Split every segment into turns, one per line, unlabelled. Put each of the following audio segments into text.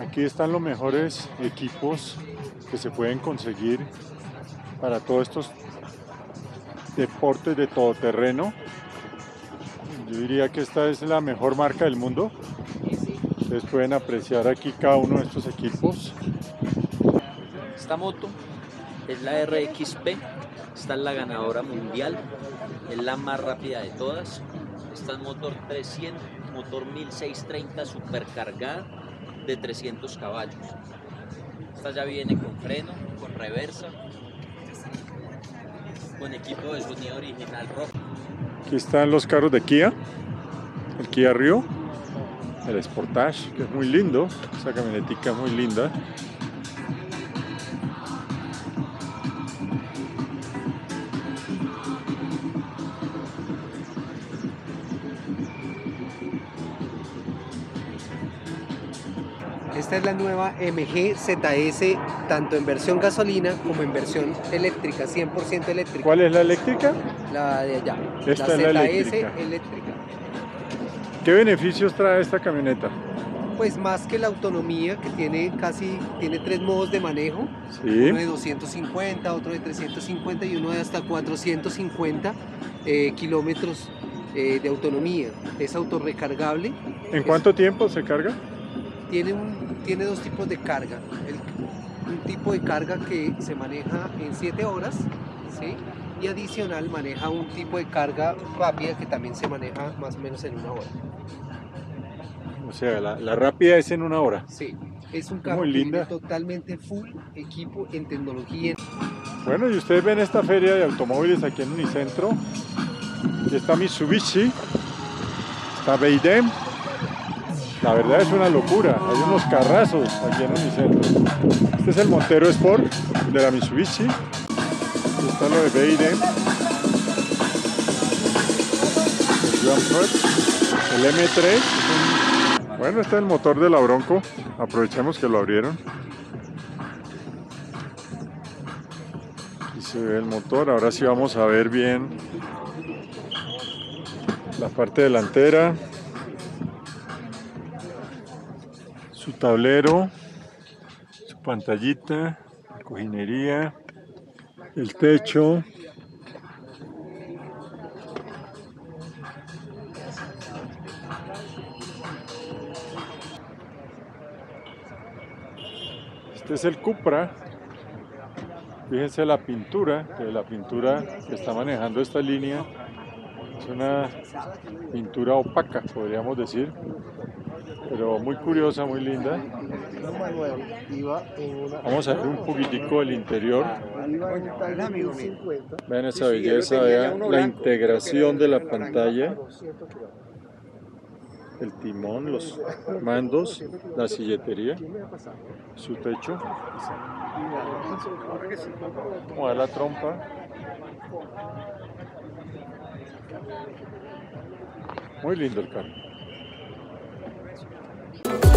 Aquí están los mejores equipos que se pueden conseguir para todos estos deportes de todoterreno. Yo diría que esta es la mejor marca del mundo. Ustedes pueden apreciar aquí cada uno de estos equipos.
Esta moto es la RXP, esta es la ganadora mundial, es la más rápida de todas. Esta es motor 300, motor 1630 supercargada de 300 caballos. Esta ya viene con freno, con reversa, con equipo de sonido original rojo.
Aquí están los carros de Kia, el Kia Rio, el Sportage, que es muy lindo, esa camionetica muy linda.
Esta es la nueva MG ZS, tanto en versión gasolina como en versión eléctrica, 100% eléctrica.
¿Cuál es la eléctrica?
La de allá.
Esta
la
es la
ZS
eléctrica.
eléctrica.
¿Qué beneficios trae esta camioneta?
Pues más que la autonomía, que tiene casi, tiene tres modos de manejo,
Sí.
uno de 250, otro de 350 y uno de hasta 450 eh, kilómetros eh, de autonomía. Es autorrecargable,
¿En cuánto tiempo se carga?
Tiene, un, tiene dos tipos de carga. El- un tipo de carga que se maneja en 7 horas, ¿sí? y adicional maneja un tipo de carga rápida que también se maneja más o menos en una hora.
O sea, la, la rápida es en una hora.
Sí, es un carro
Muy linda.
totalmente full equipo en tecnología.
Bueno, y ustedes ven esta feria de automóviles aquí en Unicentro. Aquí está Mitsubishi, está Beidem. La verdad es una locura, hay unos carrazos aquí en Unicentro. Este es el Montero Sport de la Mitsubishi. Aquí está lo de Beidem. El Jumpert, el M3. es un- Bueno, este es el motor de la Bronco. Aprovechemos que lo abrieron. Aquí se ve el motor. Ahora sí vamos a ver bien la parte delantera. Su tablero, su pantallita, la cojinería, el techo. Este es el Cupra. Fíjense la pintura, que la pintura que está manejando esta línea es una pintura opaca, podríamos decir, pero muy curiosa, muy linda. Vamos a ver un poquitico del interior. Vean esa belleza, vean la integración de la pantalla, el timón, los mandos, la silletería, su techo. Como ve la trompa. Muy lindo el carro. Thank you.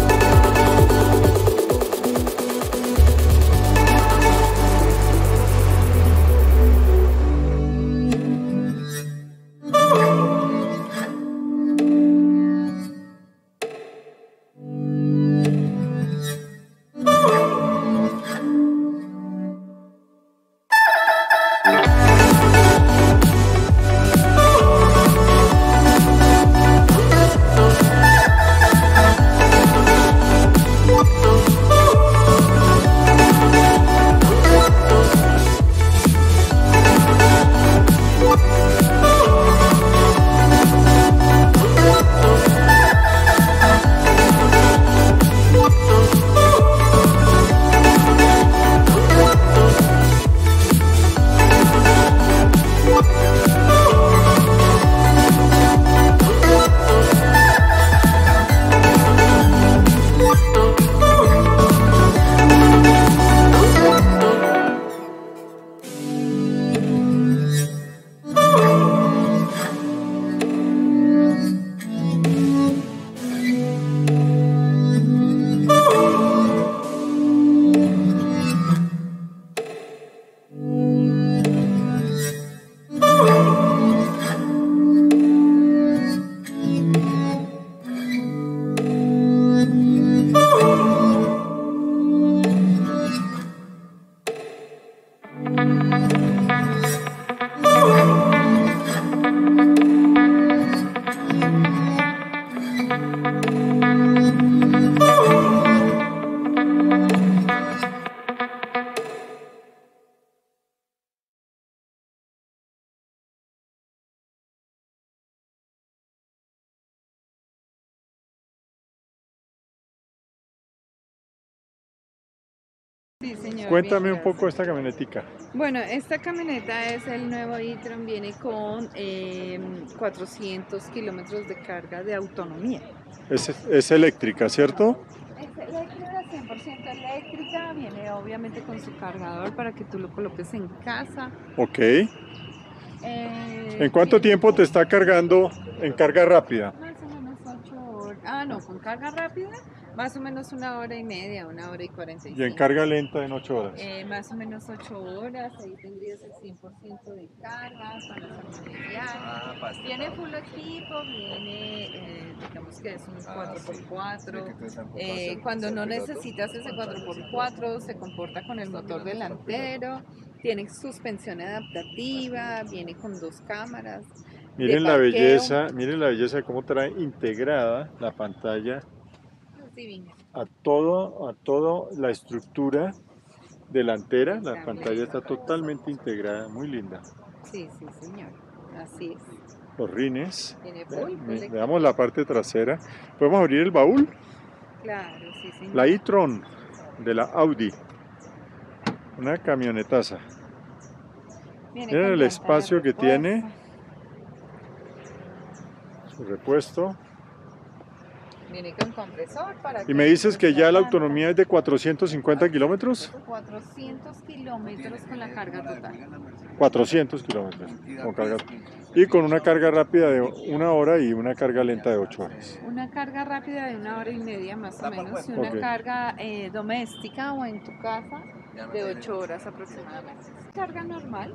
Sí, señor.
Cuéntame un poco esta camionetica.
Bueno, esta camioneta es el nuevo e-tron, viene con eh, 400 kilómetros de carga de autonomía.
Es, es eléctrica, ¿cierto?
Es eléctrica, 100% eléctrica, viene obviamente con su cargador para que tú lo coloques en casa.
Ok.
Eh,
¿En cuánto
tiene
tiempo te está cargando en carga rápida?
Más o menos 8 horas. Ah, no, con carga rápida, más o menos una hora y media, una hora y 45.
Y en carga lenta en 8 horas.
Eh, más o menos 8 horas, ahí tendrías el 100% de carga para hacer un viaje. Viene full equipo, viene, eh, digamos que es un 4x4. Eh, cuando no necesitas ese 4x4, se comporta con el motor delantero, tiene suspensión adaptativa, viene con dos cámaras.
Miren la belleza, miren la belleza de cómo trae integrada la pantalla. A todo, a todo la estructura delantera. La pantalla está totalmente integrada, muy linda.
Sí, sí, señor. Así es.
Los rines.
Tiene
ve-. Veamos la parte trasera. Podemos abrir el baúl.
Claro, sí, señor.
La e-tron de la Audi. Una camionetaza.
Viene
Miren el espacio que tiene. Su repuesto.
Viene con compresor para
Y me dices que ya la autonomía es de 450 kilómetros.
400 kilómetros con la carga total.
400 kilómetros con carga. Y con una carga rápida de una hora y una carga lenta de 8 horas.
Una carga rápida de una hora y media más o menos y una
Ok.
carga eh, doméstica o en tu casa de 8 horas aproximadamente. Carga normal,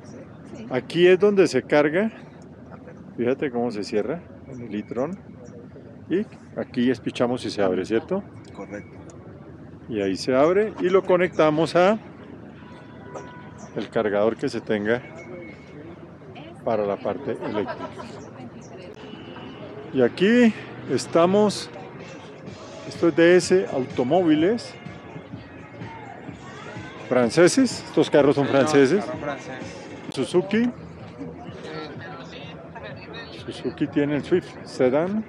sí.
Aquí es donde se carga. Fíjate cómo se cierra en el e-tron. Y aquí espichamos y se abre, ¿cierto?
Correcto.
y ahí se abre y lo conectamos a el cargador que se tenga para la parte eléctrica. Y aquí estamos, esto es DS Automóviles franceses, estos carros son franceses, Suzuki. Suzuki tiene el Swift Sedan.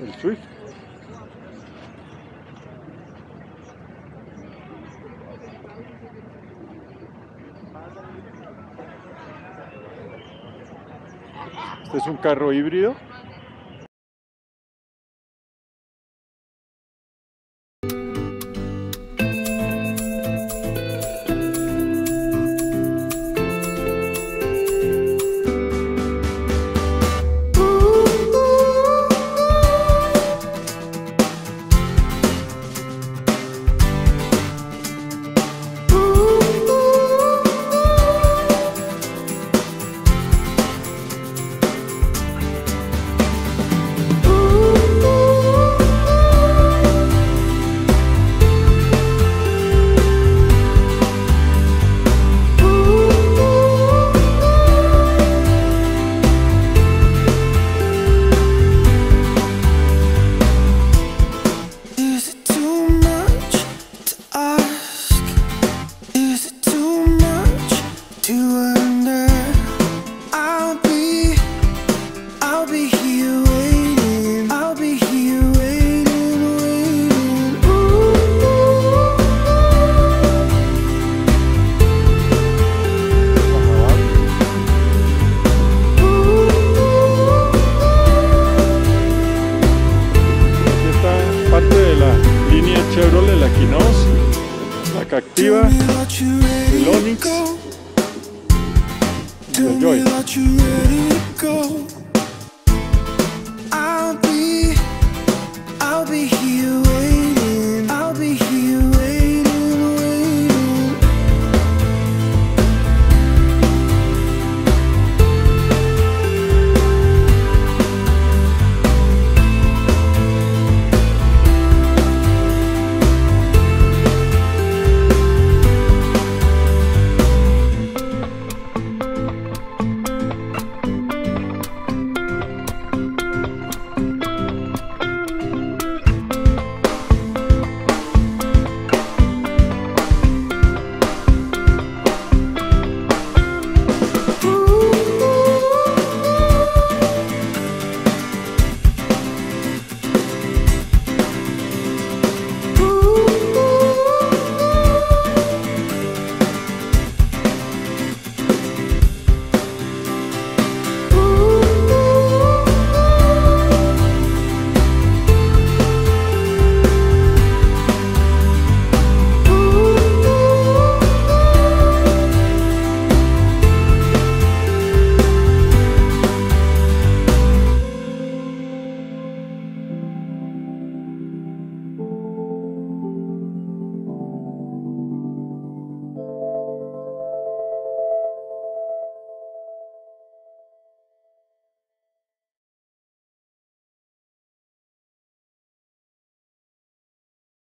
El Swift. Este es un carro híbrido.